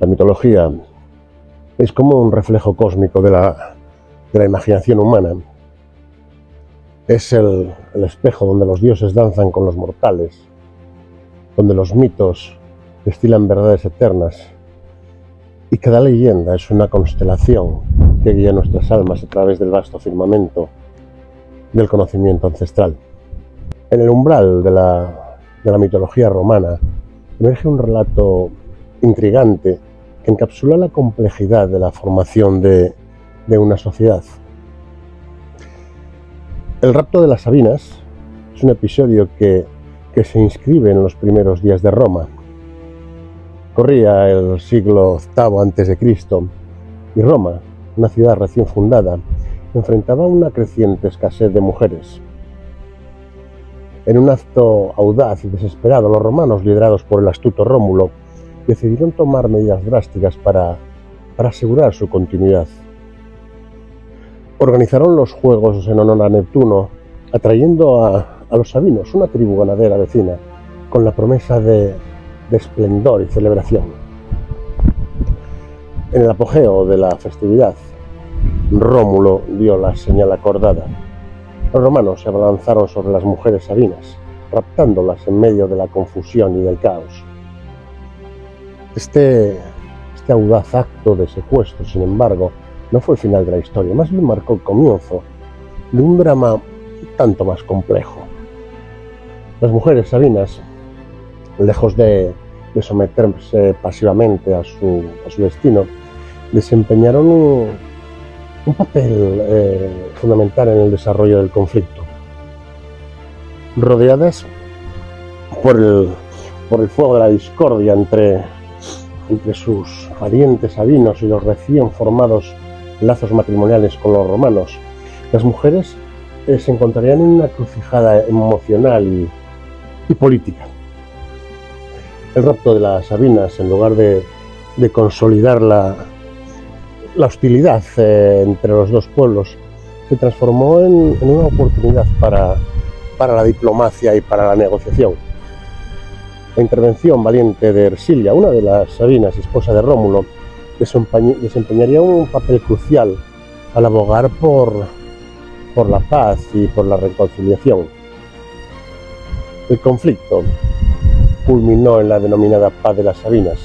La mitología es como un reflejo cósmico de la, de la imaginación humana. Es el, espejo donde los dioses danzan con los mortales, donde los mitos destilan verdades eternas y cada leyenda es una constelación que guía nuestras almas a través del vasto firmamento del conocimiento ancestral. En el umbral de la, de la mitología romana emerge un relato intrigante encapsula la complejidad de la formación de, una sociedad. El rapto de las Sabinas es un episodio que, se inscribe en los primeros días de Roma. Corría el siglo VIII a.C. y Roma, una ciudad recién fundada, enfrentaba una creciente escasez de mujeres. En un acto audaz y desesperado, los romanos, liderados por el astuto Rómulo, decidieron tomar medidas drásticas para, para asegurar su continuidad. Organizaron los Juegos en honor a Neptuno, atrayendo a, a los sabinos, una tribu ganadera vecina, con la promesa de, de esplendor y celebración. En el apogeo de la festividad, Rómulo dio la señal acordada. Los romanos se abalanzaron sobre las mujeres sabinas, raptándolas en medio de la confusión y del caos. Este, este audaz acto de secuestro, sin embargo, no fue el final de la historia, más bien marcó el comienzo de un drama tanto más complejo. Las mujeres sabinas, lejos de, someterse pasivamente a su, a su destino, desempeñaron un, un papel eh, fundamental en el desarrollo del conflicto. Rodeadas por el, por el fuego de la discordia entre, entre sus parientes sabinos y los recién formados lazos matrimoniales con los romanos, las mujeres eh, se encontrarían en una crucijada emocional y, política. El rapto de las Sabinas, en lugar de, consolidar la, hostilidad eh, entre los dos pueblos, se transformó en, en una oportunidad para, para la diplomacia y para la negociación. La intervención valiente de Ersilia, una de las Sabinas, esposa de Rómulo, desempeñaría un papel crucial al abogar por, por la paz y por la reconciliación. El conflicto culminó en la denominada paz de las Sabinas,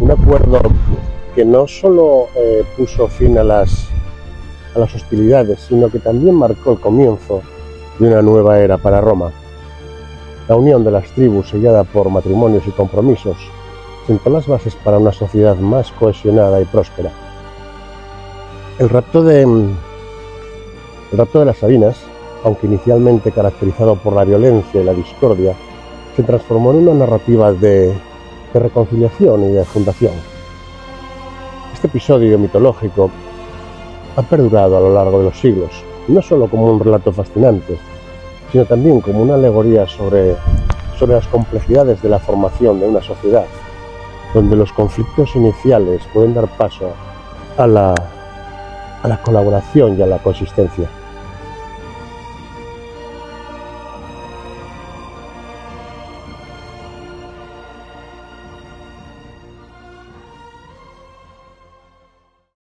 un acuerdo que no solo eh, puso fin a las, a las hostilidades, sino que también marcó el comienzo de una nueva era para Roma. La unión de las tribus, sellada por matrimonios y compromisos, sentó las bases para una sociedad más cohesionada y próspera. El rapto de, el rapto de las Sabinas, aunque inicialmente caracterizado por la violencia y la discordia, se transformó en una narrativa de, de reconciliación y de fundación. Este episodio mitológico ha perdurado a lo largo de los siglos, no solo como un relato fascinante, sino también como una alegoría sobre, sobre las complejidades de la formación de una sociedad, donde los conflictos iniciales pueden dar paso a la, a la colaboración y a la consistencia.